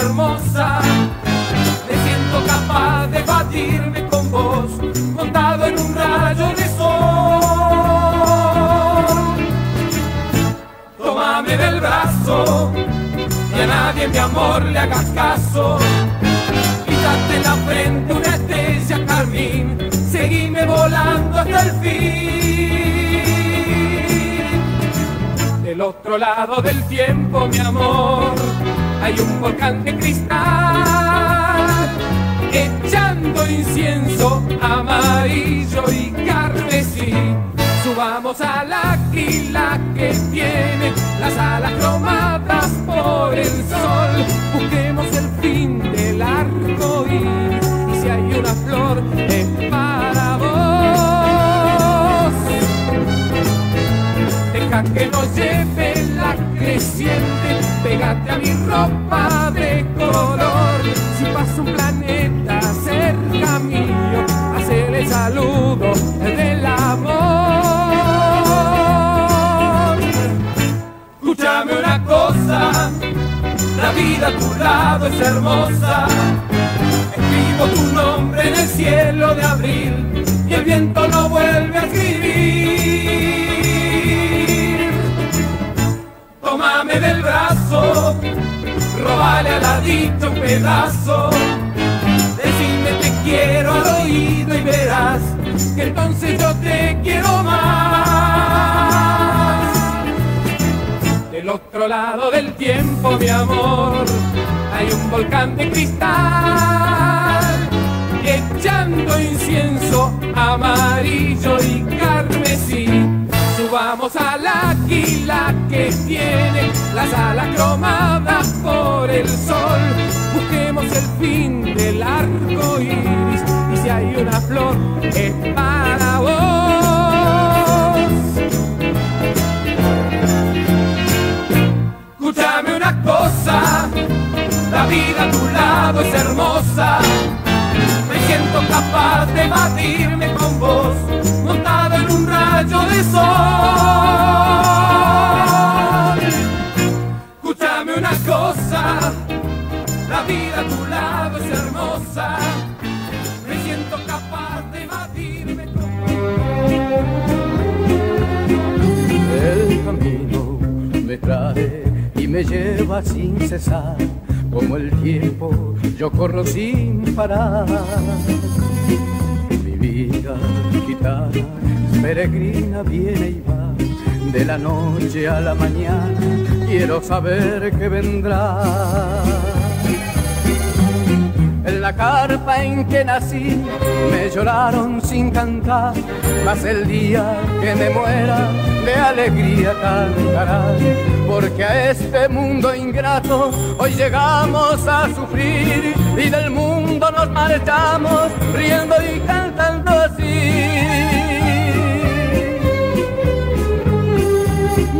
hermosa. Me siento capaz de batirme con vos, montado en un rayo de sol. Tómame del brazo y a nadie mi amor le hagas caso. Quítate la frente una estrella carmín, seguime volando hasta el fin. Del otro lado del tiempo, mi amor, hay un volcán de cristal, echando incienso amarillo y carmesí. Subamos a la aquila que tiene las alas cromadas por el sol. Busquemos el fin del arco iris y si hay una flor es para vos. Deja que nos lleve creciente, pégate a mi ropa de color. Si pasa un planeta cerca mío, hacerle saludo del amor. Escúchame una cosa, la vida a tu lado es hermosa. Escribo tu nombre en el cielo de abril y el viento no vuelve a escribir. Del brazo, robale a la dicha un pedazo. Decime te quiero al oído y verás que entonces yo te quiero más. Del otro lado del tiempo, mi amor, hay un volcán de cristal, echando incienso amarillo y carmesí. Subamos a la águila que tiene las alas cromadas por el sol. Busquemos el fin del arco iris y si hay una flor es me lleva sin cesar, como el tiempo yo corro sin parar. Mi vida gitana, peregrina, viene y va, de la noche a la mañana, quiero saber qué vendrá. En la carpa en que nací me lloraron sin cantar, mas el día que me muera de alegría cantarán, porque a este mundo ingrato hoy llegamos a sufrir y del mundo nos marchamos riendo y cantando así.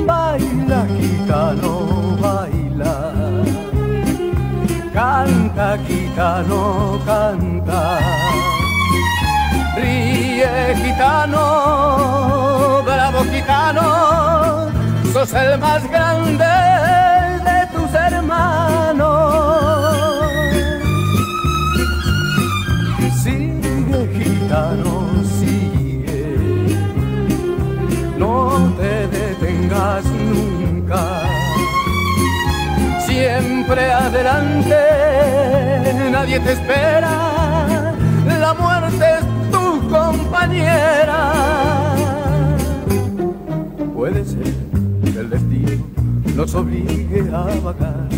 Baila gitano, baila. Canta, gitano, canta. Ríe, gitano, bravo gitano, sos el más grande de tus hermanos. Sigue, gitano, sigue, no te detengas nunca siempre adelante, nadie te espera, la muerte es tu compañera. Puede ser el destino nos obligue a vagar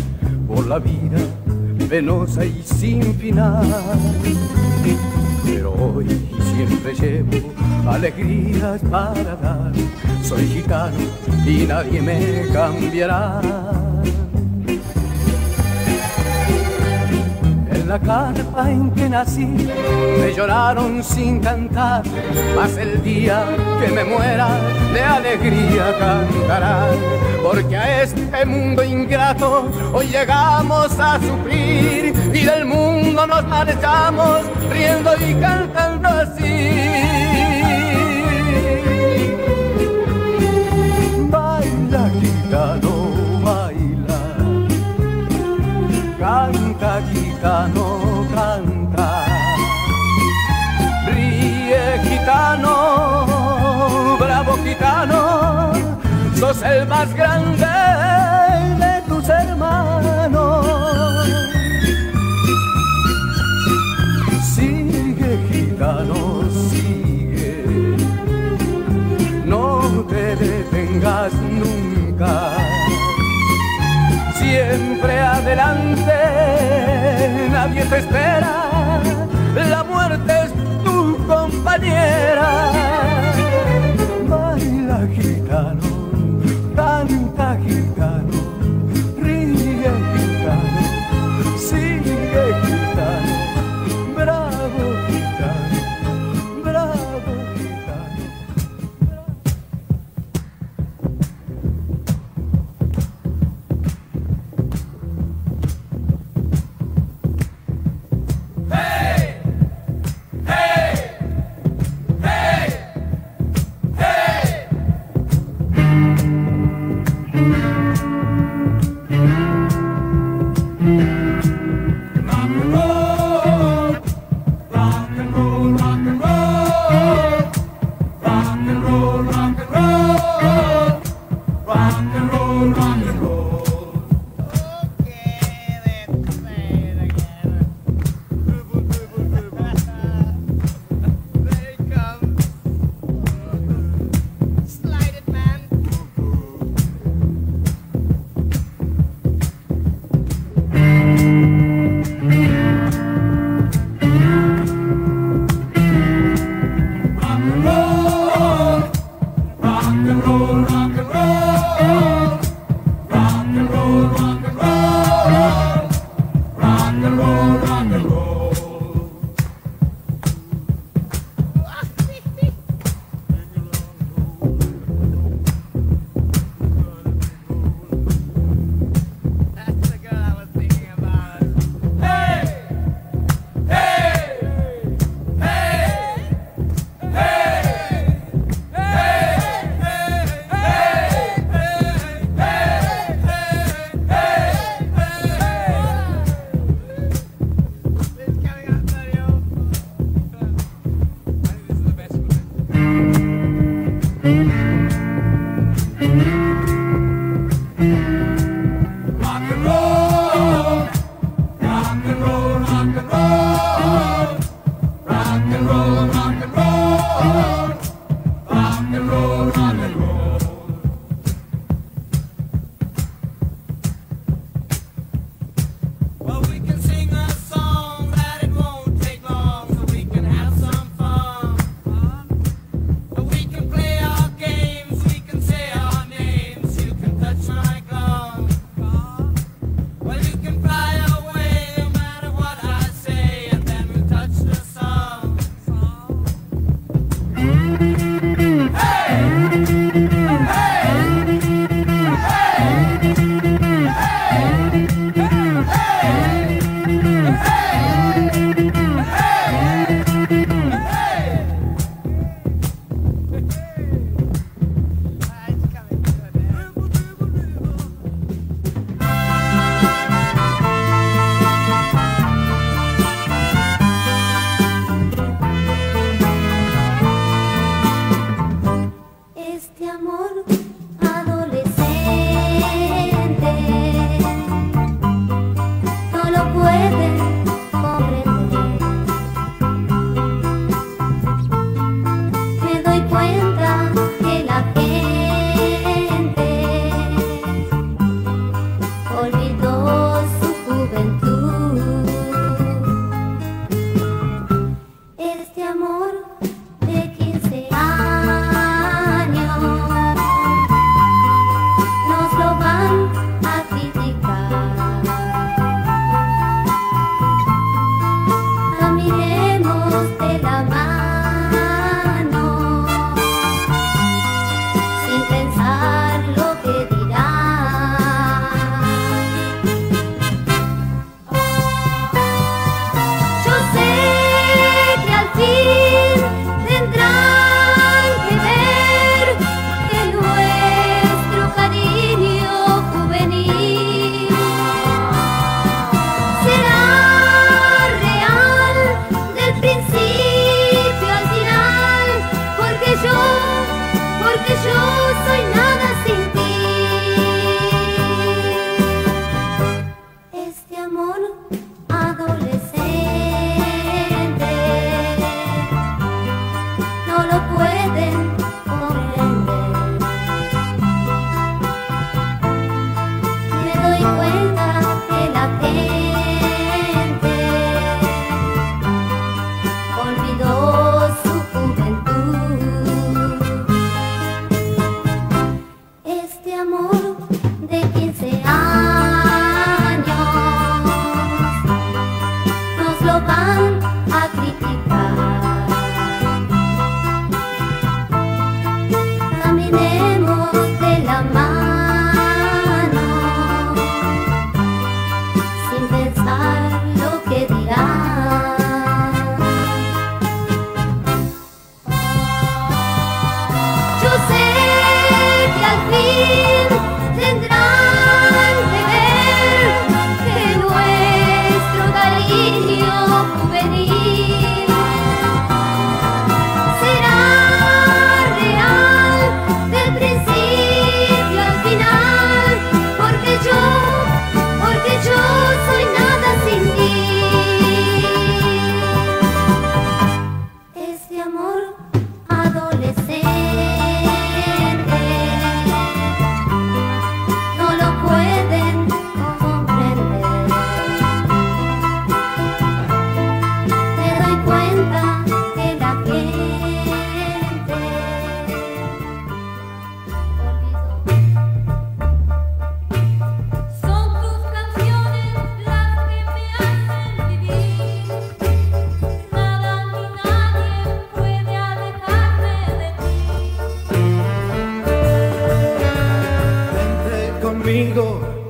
por la vida penosa y sin final. Pero hoy siempre llevo alegrías para dar. Soy gitano y nadie me cambiará. La carpa en que nací me lloraron sin cantar, mas el día que me muera de alegría cantarán, porque a este mundo ingrato hoy llegamos a sufrir y del mundo nos marchamos riendo y cantando así. Baila, gitano, baila. Canta sos el más grande de tus hermanos. Sigue gitano, sigue, no te detengas nunca. Siempre adelante, nadie te espera, la muerte es tu compañera.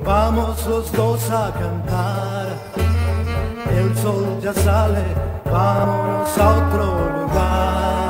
vamos los dos a cantar. El sol ya sale, vámonos a otro lugar.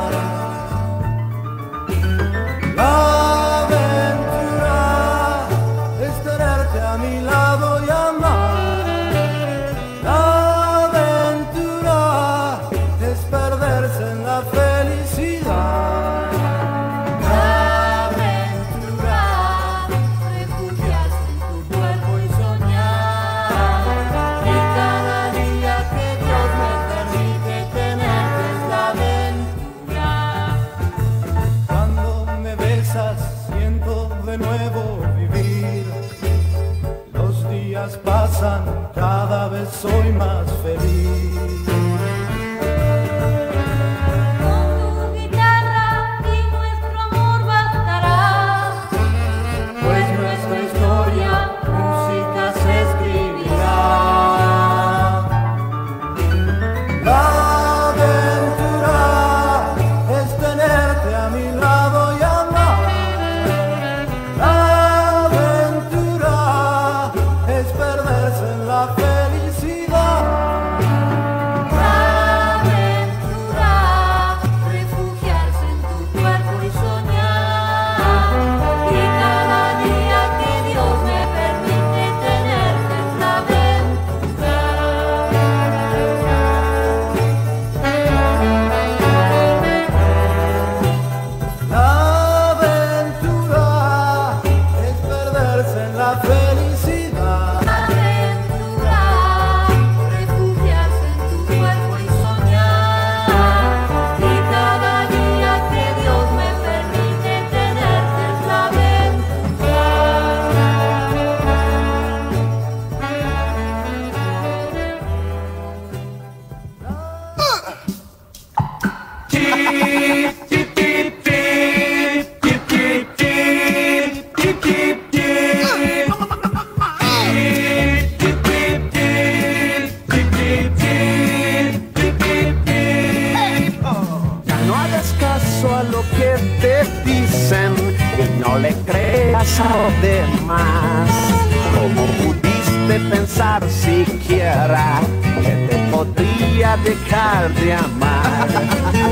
dejar de amar.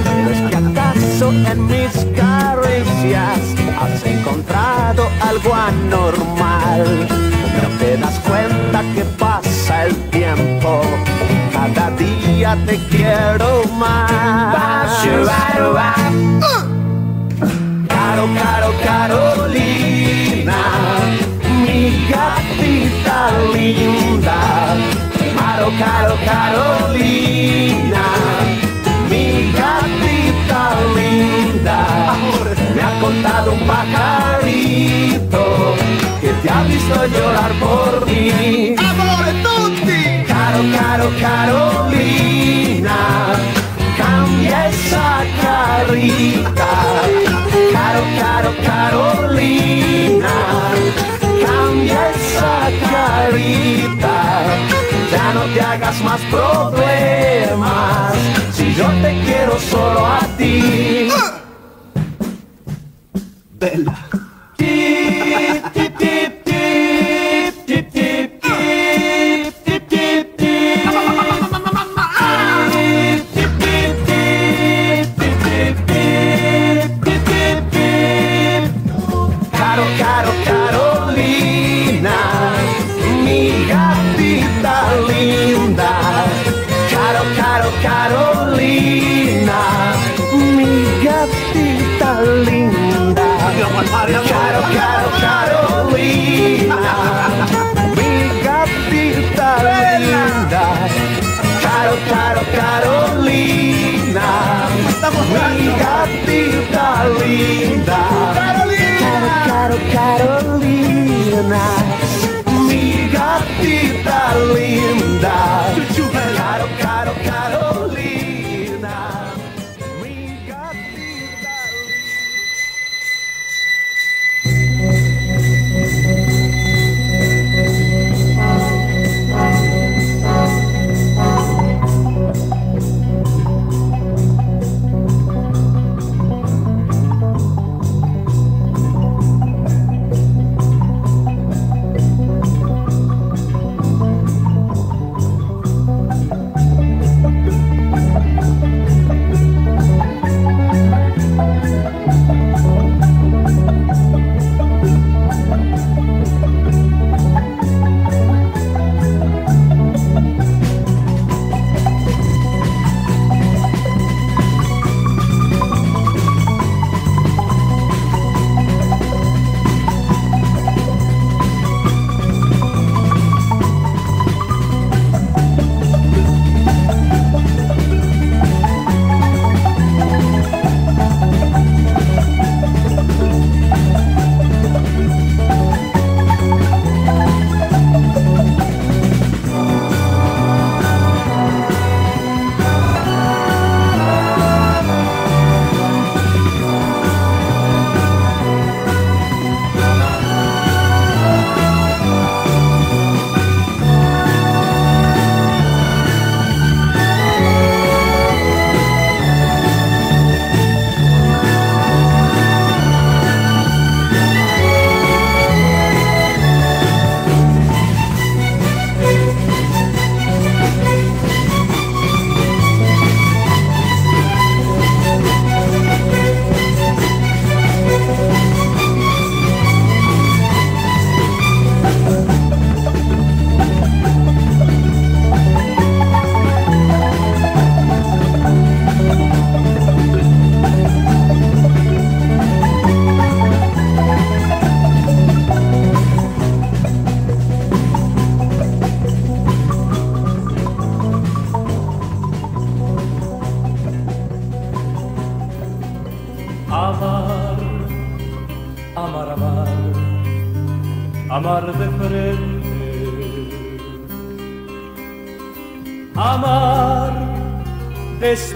Pero es que acaso en mis caricias has encontrado algo anormal. No te das cuenta que pasa el tiempo. Cada día te quiero más. Caro, caro, Carolina, mi gatita linda. Caro, caro, Carolina. Un pajarito que te ha visto llorar por mí. Amore tutti! Caro, caro, Carolina, cambia esa carita. Caro, caro, Carolina, cambia esa carita. Ya no te hagas más problemas, si yo te quiero solo a Bella.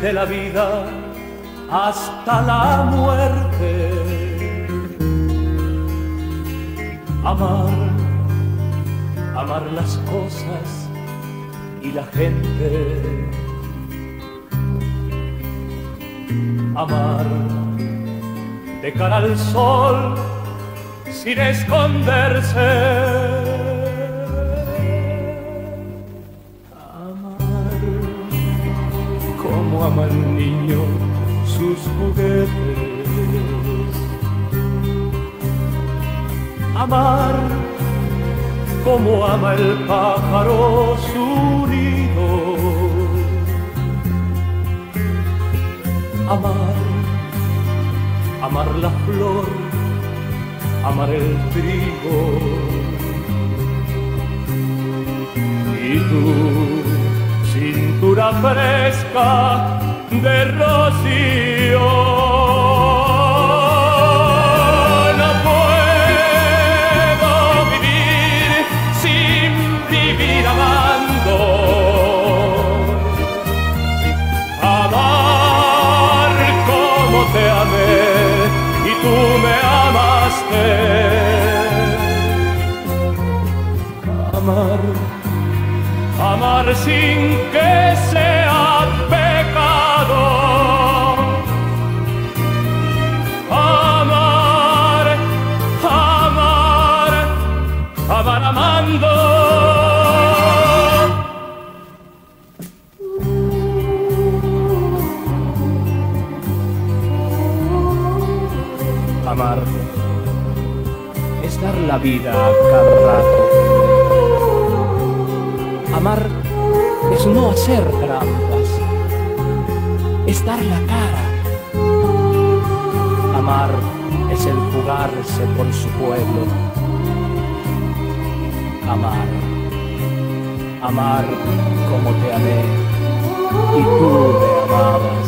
Desde la vida hasta la muerte. Amar, amar las cosas y la gente. Amar de cara al sol sin esconderse. Amar como ama el pájaro su. Amar amar la flor, amar el trigo. Y tu cintura fresca de rocío. amar sin que sea pecado. Amar, amar, amar amando. Amar es dar la vida a cada rato. Amar es no hacer trampas, es dar la cara. Amar es el jugarse por su pueblo. Amar, amar como te amé y tú me amabas.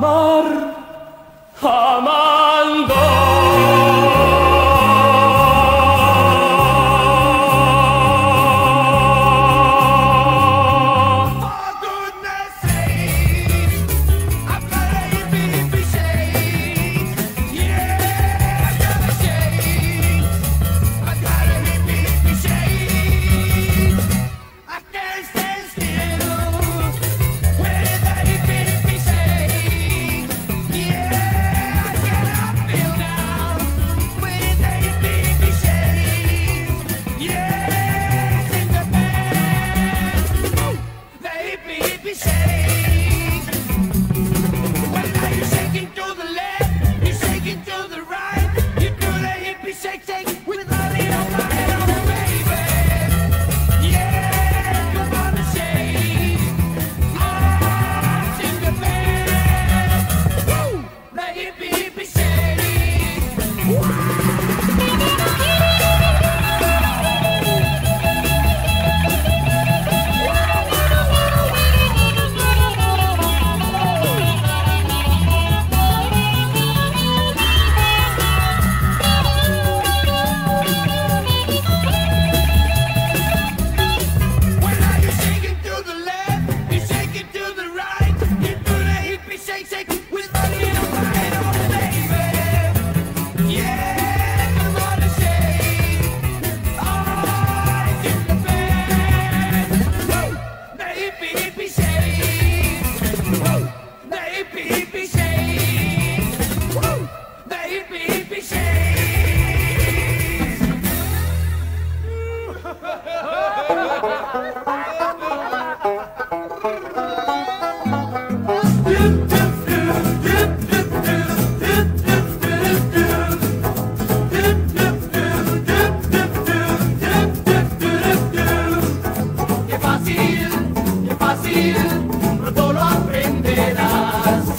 amar amando.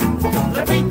Let me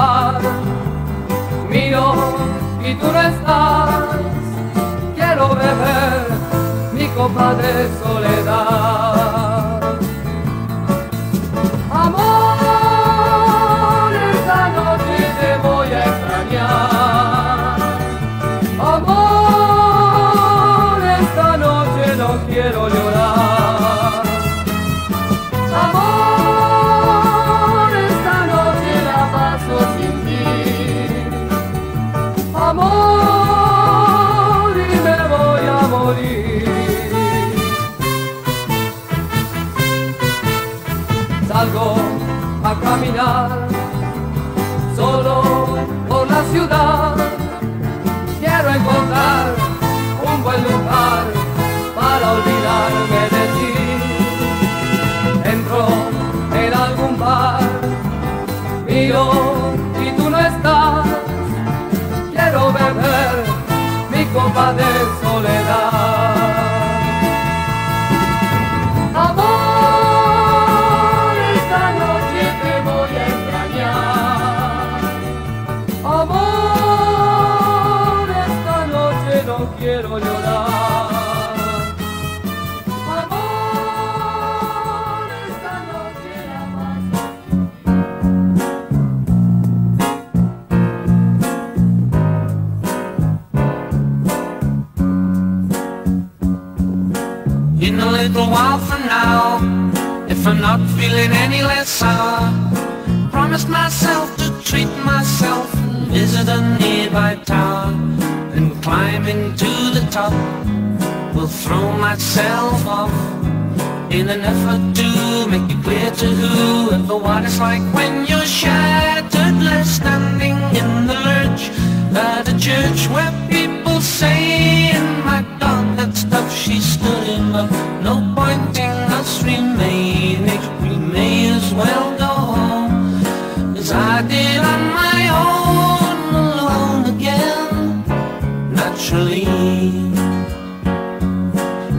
bar, miro y tú no estás. Quiero beber mi copa de soledad. De soledad. Feeling any less sour, promised myself to treat myself and visit a nearby tower and climbing to the top will throw myself off in an effort to make it clear to whoever what it's like when you're shattered left standing in the lurch. At a church where people say my God that stuff she stood in but as well go as I did on my own alone again naturally.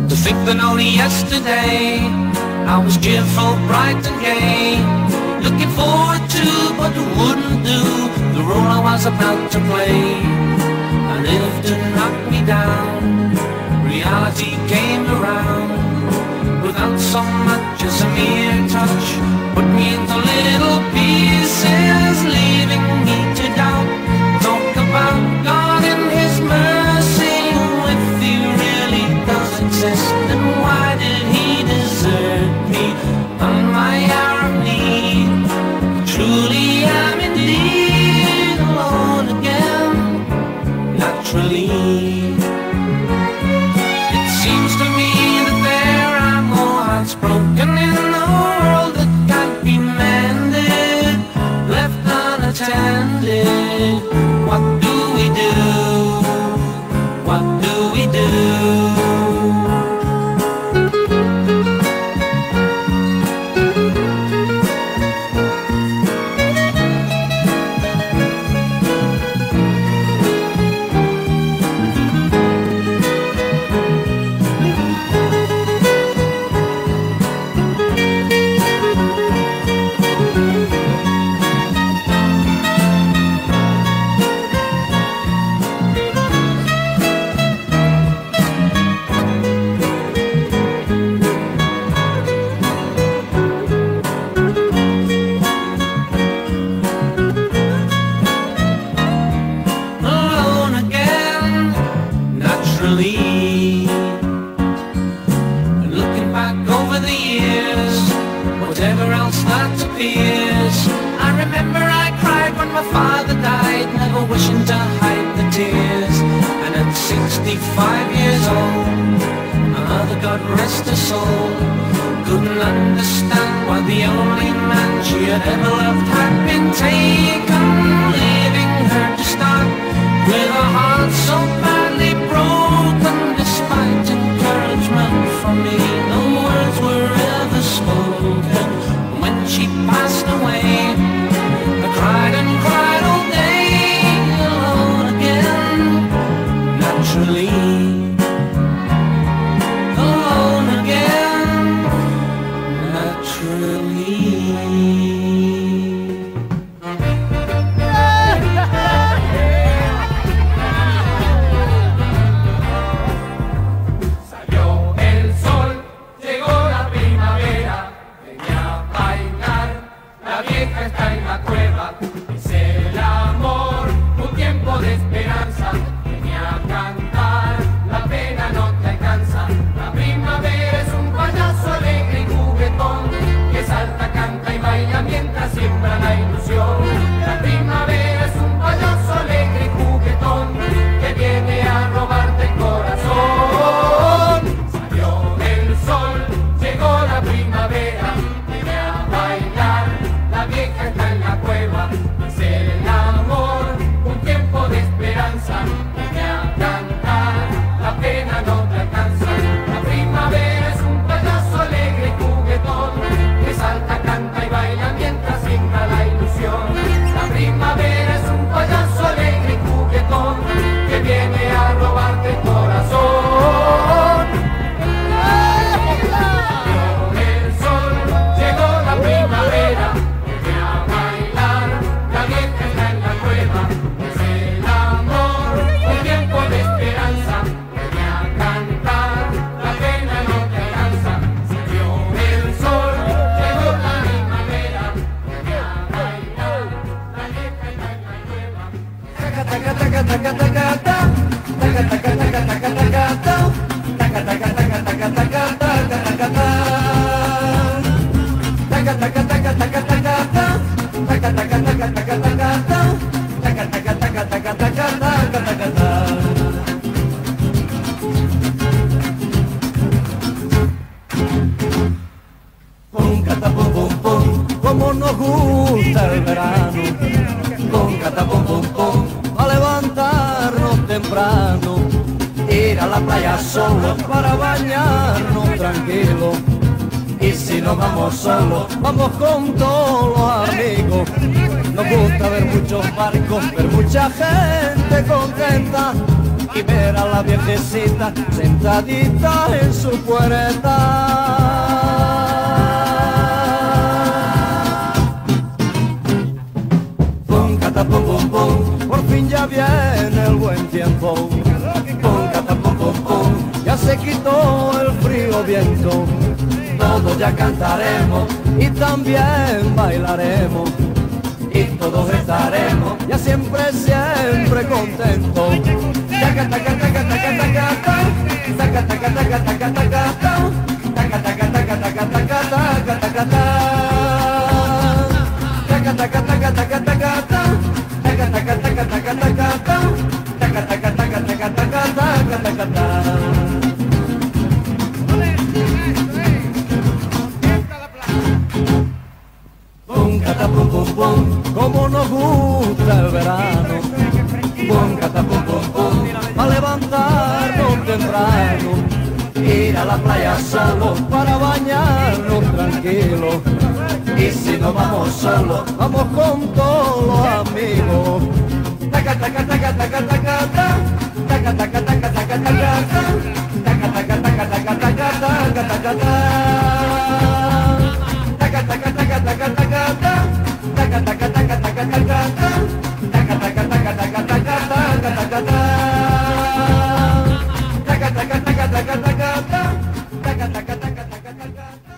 To think that only yesterday I was cheerful, bright and gay. Looking forward to but wouldn't do The role I was about to play. And if to knock me down Reality came around Without so much as a mere touch. Put me into little pieces Leaving me What the only man she had ever loved como nos gusta el verano. Pum, catapum, pum, pum, a levantarnos temprano. Ir a la playa para bañarnos tranquilo. No vamos solos, vamos con todos los amigos. Nos gusta ver muchos barcos, ver mucha gente contenta y ver a la viejecita sentadita en su puerta. Pum, catapum, pum, pum, por fin ya viene el buen tiempo. Pum, catapum, pum, pum, ya se quitó el frío viento. Todos ya cantaremos y también bailaremos. Y todos estaremos ya siempre, siempre contentos. Como nos gusta el verano. Pum, catapum, levantarnos temprano. Ir a la playa solo para bañarnos tranquilos. Y si no vamos solos, vamos con todos los amigos. Taca, taca, taca, taca, taca, ta. Taca, taca, taca, taca, taca, ta. Taca, taca, taca, taca, taca, taca, taca, ta. Taca, taca, taca, taca, taca, ta. Taca, taca, taca taca taca. Taca taca taca taca taca taca taca